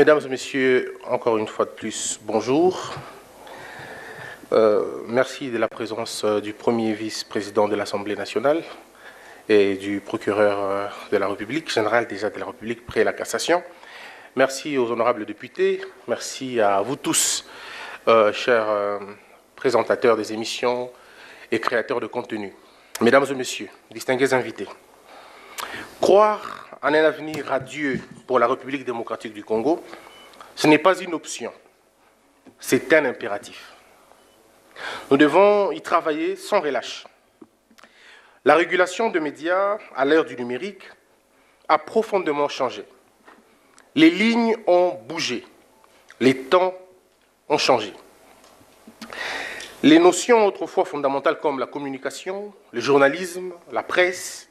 Mesdames et messieurs, encore une fois de plus, bonjour. Euh, merci de la présence euh, du premier vice-président de l'Assemblée nationale et du procureur euh, de la République, général déjà de la République, près la cassation. Merci aux honorables députés, merci à vous tous, chers présentateurs des émissions et créateurs de contenu. Mesdames et messieurs, distingués invités, croire en un avenir radieux pour la République démocratique du Congo, ce n'est pas une option, c'est un impératif. Nous devons y travailler sans relâche. La régulation de médias à l'ère du numérique a profondément changé. Les lignes ont bougé, les temps ont changé. Les notions autrefois fondamentales comme la communication, le journalisme, la presse,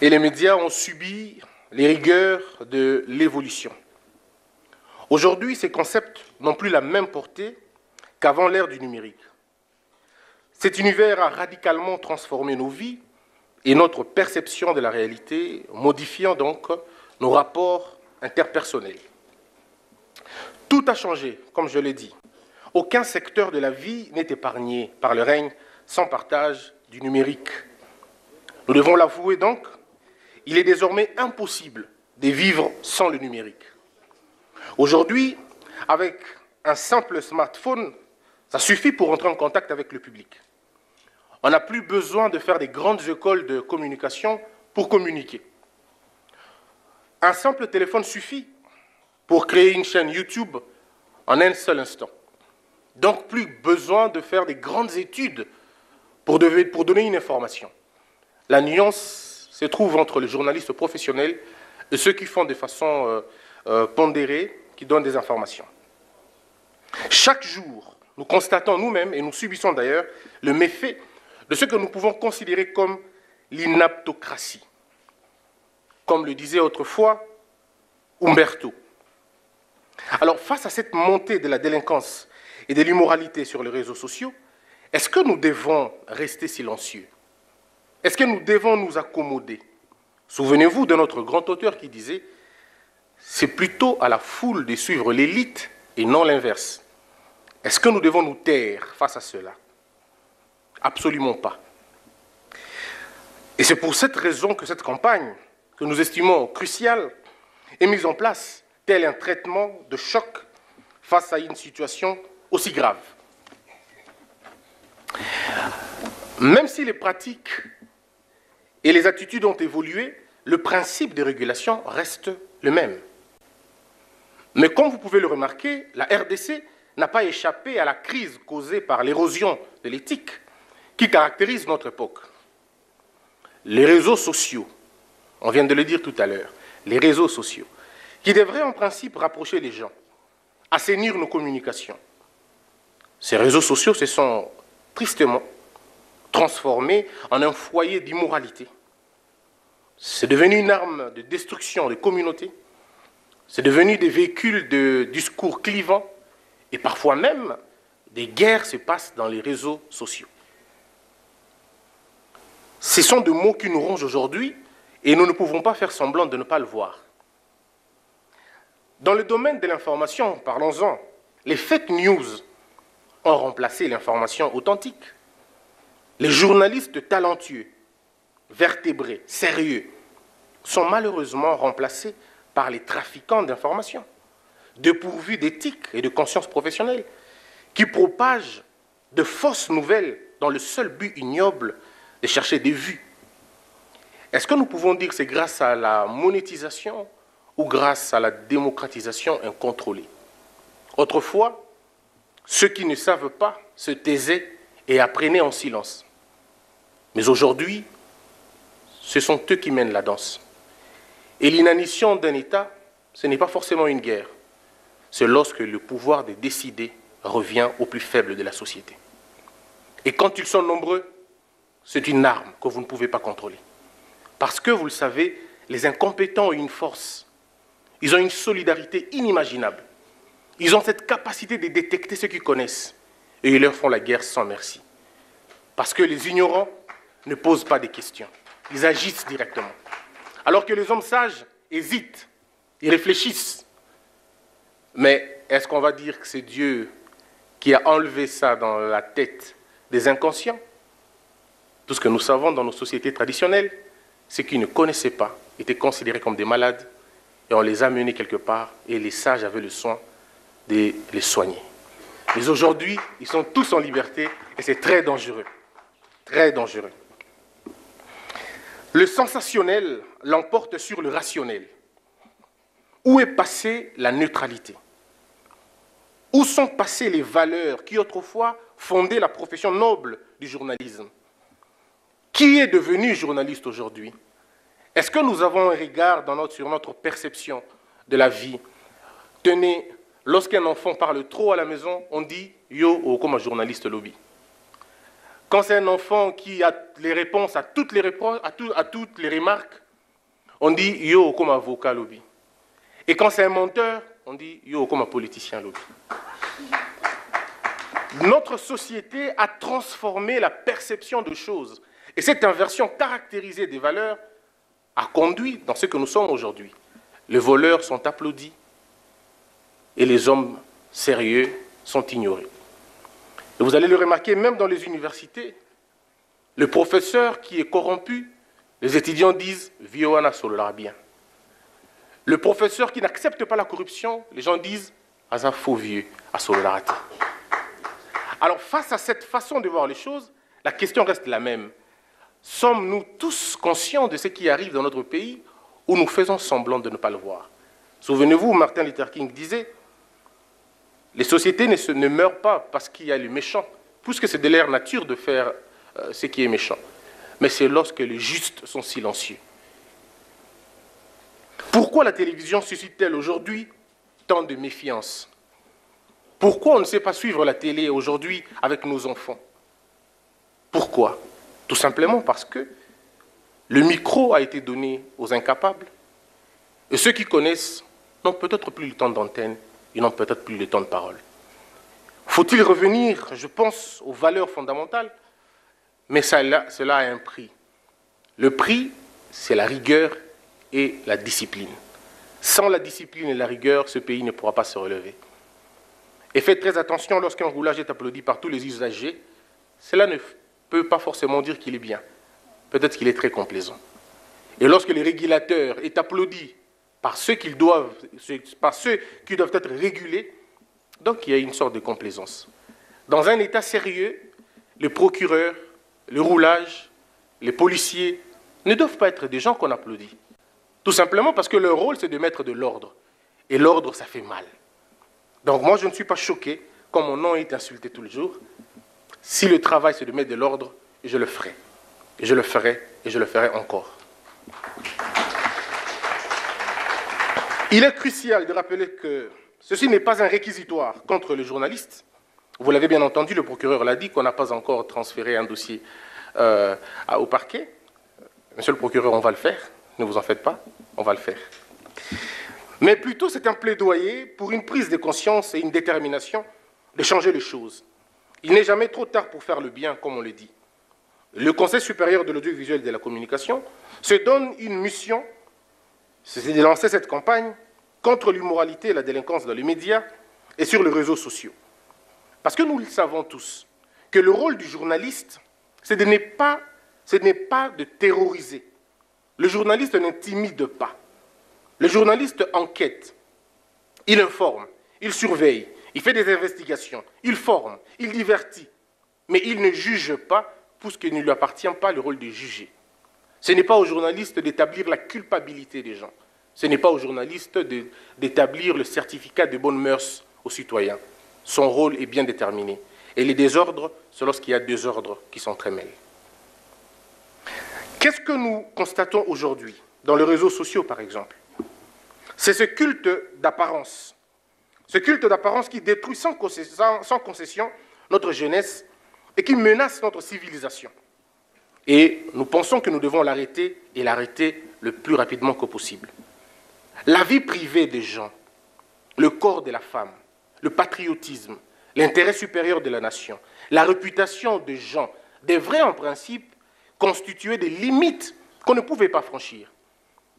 et les médias ont subi les rigueurs de l'évolution. Aujourd'hui, ces concepts n'ont plus la même portée qu'avant l'ère du numérique. Cet univers a radicalement transformé nos vies et notre perception de la réalité, modifiant donc nos rapports interpersonnels. Tout a changé, comme je l'ai dit. Aucun secteur de la vie n'est épargné par le règne sans partage du numérique. Nous devons l'avouer donc, il est désormais impossible de vivre sans le numérique. Aujourd'hui, avec un simple smartphone, ça suffit pour entrer en contact avec le public. On n'a plus besoin de faire des grandes écoles de communication pour communiquer. Un simple téléphone suffit pour créer une chaîne YouTube en un seul instant. Donc plus besoin de faire des grandes études pour, donner une information. La nuance se trouve entre les journalistes professionnels et ceux qui font de façon euh, euh, pondérée, qui donnent des informations. Chaque jour, nous constatons nous-mêmes, et nous subissons d'ailleurs, le méfait de ce que nous pouvons considérer comme l'inaptocratie. Comme le disait autrefois Umberto. Alors, face à cette montée de la délinquance et de l'immoralité sur les réseaux sociaux, est-ce que nous devons rester silencieux? Est-ce que nous devons nous accommoder? Souvenez-vous de notre grand auteur qui disait c'est plutôt à la foule de suivre l'élite et non l'inverse. Est-ce que nous devons nous taire face à cela? Absolument pas. Et c'est pour cette raison que cette campagne, que nous estimons cruciale, est mise en place, tel un traitement de choc face à une situation aussi grave. Même si les pratiques et les attitudes ont évolué, le principe de régulation reste le même. Mais comme vous pouvez le remarquer, la RDC n'a pas échappé à la crise causée par l'érosion de l'éthique qui caractérise notre époque. Les réseaux sociaux, on vient de le dire tout à l'heure, les réseaux sociaux, qui devraient en principe rapprocher les gens, assainir nos communications. Ces réseaux sociaux se sont tristement transformé en un foyer d'immoralité. C'est devenu une arme de destruction des communautés. C'est devenu des véhicules de discours clivants. Et parfois même, des guerres se passent dans les réseaux sociaux. Ce sont des mots qui nous rongent aujourd'hui et nous ne pouvons pas faire semblant de ne pas le voir. Dans le domaine de l'information, parlons-en, les fake news ont remplacé l'information authentique. Les journalistes talentueux, vertébrés, sérieux, sont malheureusement remplacés par les trafiquants d'informations, dépourvus d'éthique et de conscience professionnelle, qui propagent de fausses nouvelles dans le seul but ignoble de chercher des vues. Est-ce que nous pouvons dire que c'est grâce à la monétisation ou grâce à la démocratisation incontrôlée? Autrefois, ceux qui ne savent pas se taisaient et apprenaient en silence. Mais aujourd'hui, ce sont eux qui mènent la danse. Et l'inanition d'un État, ce n'est pas forcément une guerre. C'est lorsque le pouvoir de décider revient aux plus faibles de la société. Et quand ils sont nombreux, c'est une arme que vous ne pouvez pas contrôler. Parce que, vous le savez, les incompétents ont une force. Ils ont une solidarité inimaginable. Ils ont cette capacité de détecter ceux qu'ils connaissent. Et ils leur font la guerre sans merci. Parce que les ignorants ne posent pas des questions. Ils agissent directement. Alors que les hommes sages hésitent ils réfléchissent. Mais est-ce qu'on va dire que c'est Dieu qui a enlevé ça dans la tête des inconscients? Tout ce que nous savons dans nos sociétés traditionnelles, c'est qu'ils ne connaissaient pas, étaient considérés comme des malades, et on les a menés quelque part, et les sages avaient le soin de les soigner. Mais aujourd'hui, ils sont tous en liberté, et c'est très dangereux. Très dangereux. Le sensationnel l'emporte sur le rationnel. Où est passée la neutralité? Où sont passées les valeurs qui autrefois fondaient la profession noble du journalisme? Qui est devenu journaliste aujourd'hui? Est-ce que nous avons un regard sur notre perception de la vie? Tenez, lorsqu'un enfant parle trop à la maison, on dit yo ou comme un journaliste lobby. Quand c'est un enfant qui a les réponses à toutes les, réponses, à, toutes les remarques, on dit yo comme avocat lobby. Et quand c'est un menteur, on dit yo comme un politicien lobby. Notre société a transformé la perception de choses. Et cette inversion caractérisée des valeurs a conduit dans ce que nous sommes aujourd'hui. Les voleurs sont applaudis et les hommes sérieux sont ignorés. Et vous allez le remarquer même dans les universités. Le professeur qui est corrompu, les étudiants disent Vioana bien. Le professeur qui n'accepte pas la corruption, les gens disent Asa faux vieux, à Alors, face à cette façon de voir les choses, la question reste la même. Sommes-nous tous conscients de ce qui arrive dans notre pays ou nous faisons semblant de ne pas le voir? Souvenez-vous, Martin Luther King disait les sociétés ne, meurent pas parce qu'il y a les méchants, puisque c'est de leur nature de faire euh, ce qui est méchant. Mais c'est lorsque les justes sont silencieux. Pourquoi la télévision suscite-t-elle aujourd'hui tant de méfiance? Pourquoi on ne sait pas suivre la télé aujourd'hui avec nos enfants? Pourquoi? Tout simplement parce que le micro a été donné aux incapables. Et ceux qui connaissent n'ont peut-être plus le temps d'antenne ils n'ont peut-être plus le temps de parole. Faut-il revenir, je pense, aux valeurs fondamentales? Mais cela, cela a un prix. Le prix, c'est la rigueur et la discipline. Sans la discipline et la rigueur, ce pays ne pourra pas se relever. Et faites très attention lorsqu'un roulage est applaudi par tous les usagers, cela ne peut pas forcément dire qu'il est bien. Peut-être qu'il est très complaisant. Et lorsque le régulateur est applaudi par ceux, qui doivent, être régulés. Donc il y a une sorte de complaisance. Dans un État sérieux, les procureurs, le roulage, les policiers ne doivent pas être des gens qu'on applaudit. Tout simplement parce que leur rôle, c'est de mettre de l'ordre. Et l'ordre, ça fait mal. Donc moi, je ne suis pas choqué quand mon nom est insulté tous les jours. Si le travail, c'est de mettre de l'ordre, je le ferai. Et je le ferai, et je le ferai encore. Il est crucial de rappeler que ceci n'est pas un réquisitoire contre les journalistes. Vous l'avez bien entendu, le procureur l'a dit qu'on n'a pas encore transféré un dossier euh, au parquet. Monsieur le procureur, on va le faire. Ne vous en faites pas, on va le faire. Mais plutôt, c'est un plaidoyer pour une prise de conscience et une détermination de changer les choses. Il n'est jamais trop tard pour faire le bien, comme on le dit. Le Conseil supérieur de l'audiovisuel et de la communication se donne une mission c'est de lancer cette campagne contre l'immoralité et la délinquance dans les médias et sur les réseaux sociaux. Parce que nous le savons tous, que le rôle du journaliste, ce n'est pas, pas de terroriser. Le journaliste n'intimide pas. Le journaliste enquête, il informe, il surveille, il fait des investigations, il forme, il divertit, mais il ne juge pas puisqu'il ne lui appartient pas le rôle de juger. Ce n'est pas aux journalistes d'établir la culpabilité des gens. Ce n'est pas aux journalistes d'établir le certificat de bonnes mœurs aux citoyens. Son rôle est bien déterminé. Et les désordres, c'est lorsqu'il y a deux ordres qui s'entremêlent. Qu'est-ce que nous constatons aujourd'hui dans les réseaux sociaux, par exemple? C'est ce culte d'apparence. Ce culte d'apparence qui détruit sans concession notre jeunesse et qui menace notre civilisation. Et nous pensons que nous devons l'arrêter et l'arrêter le plus rapidement que possible. La vie privée des gens, le corps de la femme, le patriotisme, l'intérêt supérieur de la nation, la réputation des gens devraient en principe constituer des limites qu'on ne pouvait pas franchir.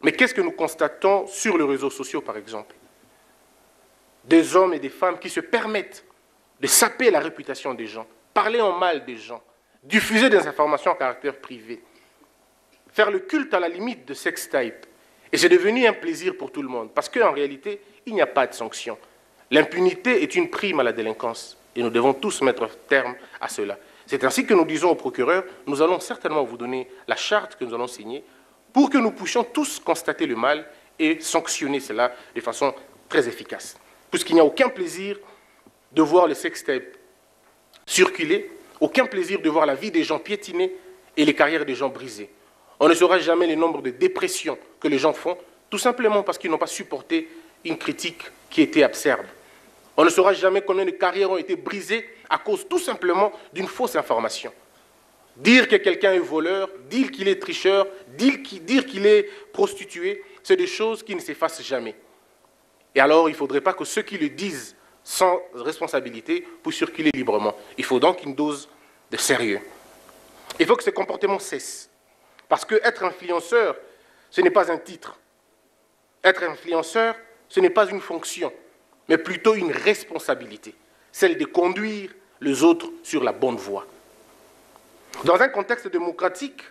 Mais qu'est-ce que nous constatons sur les réseaux sociaux, par exemple? Des hommes et des femmes qui se permettent de saper la réputation des gens, parler en mal des gens, diffuser des informations à caractère privé, faire le culte à la limite de sex type. Et c'est devenu un plaisir pour tout le monde, parce qu'en réalité, il n'y a pas de sanction. L'impunité est une prime à la délinquance, et nous devons tous mettre terme à cela. C'est ainsi que nous disons au procureur, nous allons certainement vous donner la charte que nous allons signer pour que nous puissions tous constater le mal et sanctionner cela de façon très efficace. Puisqu'il n'y a aucun plaisir de voir le sextape circuler, aucun plaisir de voir la vie des gens piétiner et les carrières des gens brisées. On ne saura jamais le nombre de dépressions que les gens font, tout simplement parce qu'ils n'ont pas supporté une critique qui était absurde. On ne saura jamais combien de carrières ont été brisées à cause tout simplement d'une fausse information. Dire que quelqu'un est voleur, dire qu'il est tricheur, dire qu'il est prostitué, c'est des choses qui ne s'effacent jamais. Et alors, il ne faudrait pas que ceux qui le disent sans responsabilité puissent circuler librement. Il faut donc une dose de sérieux. Il faut que ces comportements cessent. Parce que être influenceur, ce n'est pas un titre. Être influenceur, ce n'est pas une fonction, mais plutôt une responsabilité, celle de conduire les autres sur la bonne voie. Dans un contexte démocratique,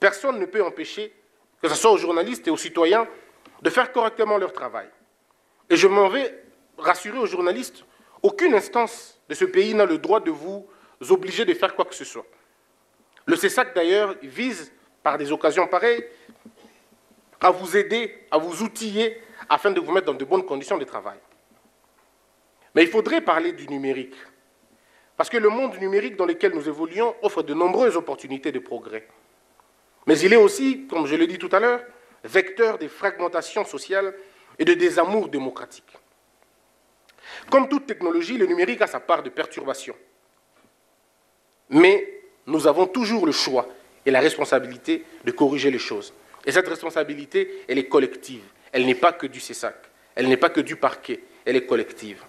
personne ne peut empêcher, que ce soit aux journalistes et aux citoyens, de faire correctement leur travail. Et je m'en vais rassurer aux journalistes, aucune instance de ce pays n'a le droit de vous obliger de faire quoi que ce soit. Le CESAC, d'ailleurs, vise, par des occasions pareilles, à vous aider, à vous outiller, afin de vous mettre dans de bonnes conditions de travail. Mais il faudrait parler du numérique. Parce que le monde numérique dans lequel nous évoluons offre de nombreuses opportunités de progrès. Mais il est aussi, comme je l'ai dit tout à l'heure, vecteur de fragmentation sociale et de désamour démocratique. Comme toute technologie, le numérique a sa part de perturbation. Mais nous avons toujours le choix et la responsabilité de corriger les choses. Et cette responsabilité, elle est collective. Elle n'est pas que du CESAC, elle n'est pas que du parquet, elle est collective.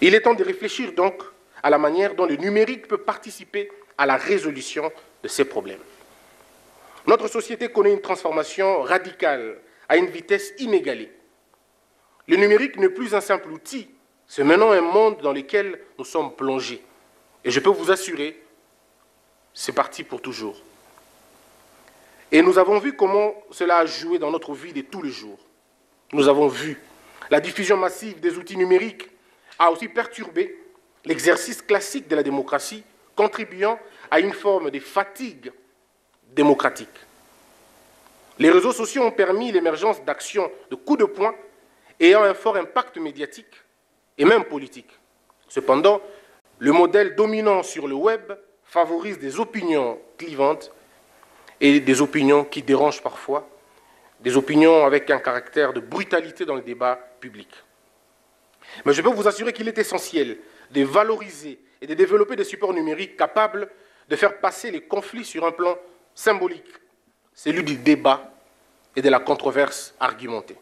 Il est temps de réfléchir donc à la manière dont le numérique peut participer à la résolution de ces problèmes. Notre société connaît une transformation radicale à une vitesse inégalée. Le numérique n'est plus un simple outil, c'est maintenant un monde dans lequel nous sommes plongés. Et je peux vous assurer, c'est parti pour toujours. Et nous avons vu comment cela a joué dans notre vie de tous les jours. Nous avons vu la diffusion massive des outils numériques a aussi perturbé l'exercice classique de la démocratie, contribuant à une forme de fatigue démocratique. Les réseaux sociaux ont permis l'émergence d'actions de coups de poing ayant un fort impact médiatique et même politique. Cependant, le modèle dominant sur le web favorise des opinions clivantes et des opinions qui dérangent parfois, des opinions avec un caractère de brutalité dans le débat public. Mais je peux vous assurer qu'il est essentiel de valoriser et de développer des supports numériques capables de faire passer les conflits sur un plan symbolique, celui du débat et de la controverse argumentée.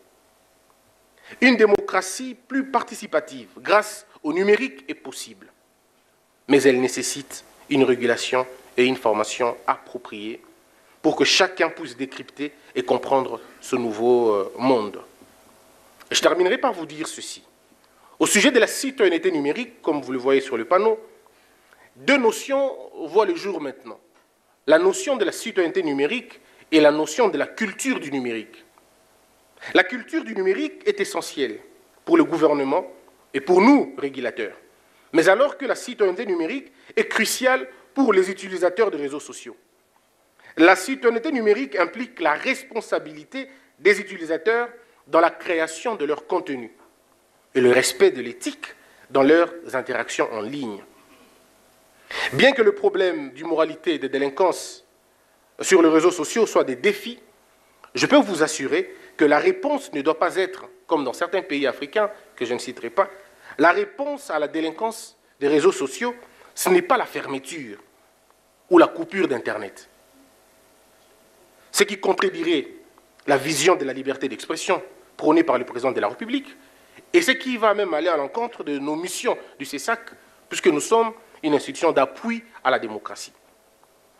Une démocratie plus participative grâce au numérique est possible, mais elle nécessite une régulation et une formation appropriée pour que chacun puisse décrypter et comprendre ce nouveau euh, monde. je terminerai par vous dire ceci. Au sujet de la citoyenneté numérique, comme vous le voyez sur le panneau, deux notions voient le jour maintenant. La notion de la citoyenneté numérique et la notion de la culture du numérique. La culture du numérique est essentielle pour le gouvernement et pour nous, régulateurs. Mais alors que la citoyenneté numérique est cruciale pour les utilisateurs de réseaux sociaux. La citoyenneté numérique implique la responsabilité des utilisateurs dans la création de leur contenu et le respect de l'éthique dans leurs interactions en ligne. Bien que le problème du moralité et de délinquance sur les réseaux sociaux soit des défis, je peux vous assurer que la réponse ne doit pas être, comme dans certains pays africains que je ne citerai pas, la réponse à la délinquance des réseaux sociaux, ce n'est pas la fermeture ou la coupure d'Internet. Ce qui contredirait la vision de la liberté d'expression prônée par le président de la République, et ce qui va même aller à l'encontre de nos missions du CESAC, puisque nous sommes une institution d'appui à la démocratie.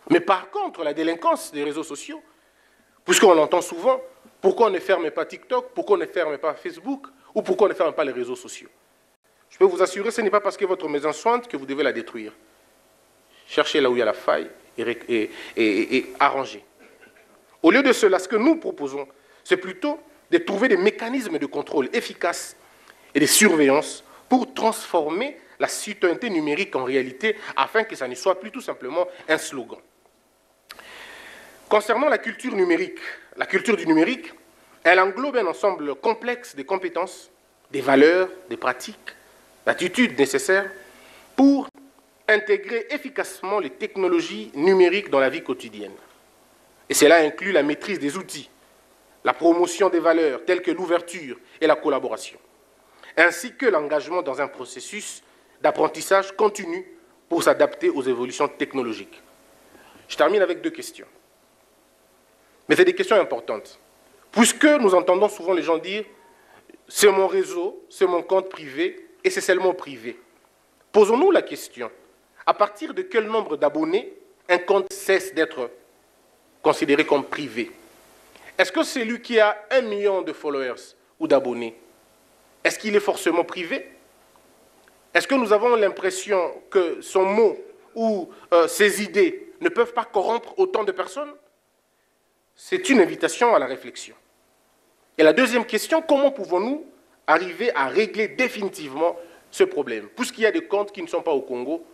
Mais par contre, la délinquance des réseaux sociaux, puisqu'on l'entend souvent, Pourquoi on ne ferme pas TikTok? Pourquoi on ne ferme pas Facebook? Ou pourquoi on ne ferme pas les réseaux sociaux? Je peux vous assurer, ce n'est pas parce que votre maison sointe que vous devez la détruire. Cherchez là où il y a la faille et, et arrangez. Au lieu de cela, ce que nous proposons, c'est plutôt de trouver des mécanismes de contrôle efficaces et de surveillance pour transformer la citoyenneté numérique en réalité afin que ça ne soit plus tout simplement un slogan. Concernant la culture numérique, la culture du numérique, elle englobe un ensemble complexe de compétences, des valeurs, des pratiques, d'attitudes nécessaires pour intégrer efficacement les technologies numériques dans la vie quotidienne. Et cela inclut la maîtrise des outils, la promotion des valeurs telles que l'ouverture et la collaboration, ainsi que l'engagement dans un processus d'apprentissage continu pour s'adapter aux évolutions technologiques. Je termine avec deux questions. C'est des questions importantes. Puisque nous entendons souvent les gens dire c'est mon réseau, c'est mon compte privé et c'est seulement privé. Posons-nous la question à partir de quel nombre d'abonnés un compte cesse d'être considéré comme privé? Est-ce que celui qui a un million de followers ou d'abonnés, est-ce qu'il est forcément privé? Est-ce que nous avons l'impression que son mot ou euh, ses idées ne peuvent pas corrompre autant de personnes? C'est une invitation à la réflexion. Et la deuxième question, comment pouvons-nous arriver à régler définitivement ce problème? Puisqu'il y a des comptes qui ne sont pas au Congo,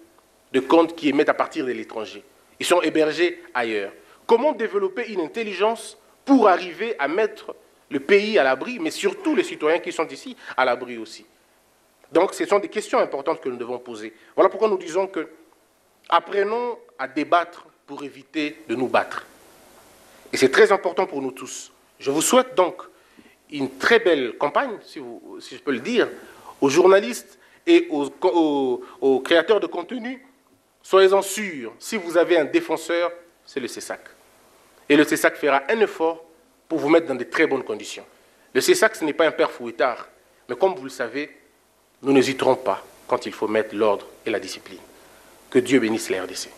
des comptes qui émettent à partir de l'étranger. Ils sont hébergés ailleurs. Comment développer une intelligence pour arriver à mettre le pays à l'abri, mais surtout les citoyens qui sont ici à l'abri aussi? Donc ce sont des questions importantes que nous devons poser. Voilà pourquoi nous disons que apprenons à débattre pour éviter de nous battre. Et c'est très important pour nous tous. Je vous souhaite donc une très belle campagne, si, je peux le dire, aux journalistes et aux, créateurs de contenu. Soyez-en sûrs, si vous avez un défenseur, c'est le CESAC. Et le CESAC fera un effort pour vous mettre dans de très bonnes conditions. Le CESAC, ce n'est pas un père fouettard, mais comme vous le savez, nous n'hésiterons pas quand il faut mettre l'ordre et la discipline. Que Dieu bénisse la RDC.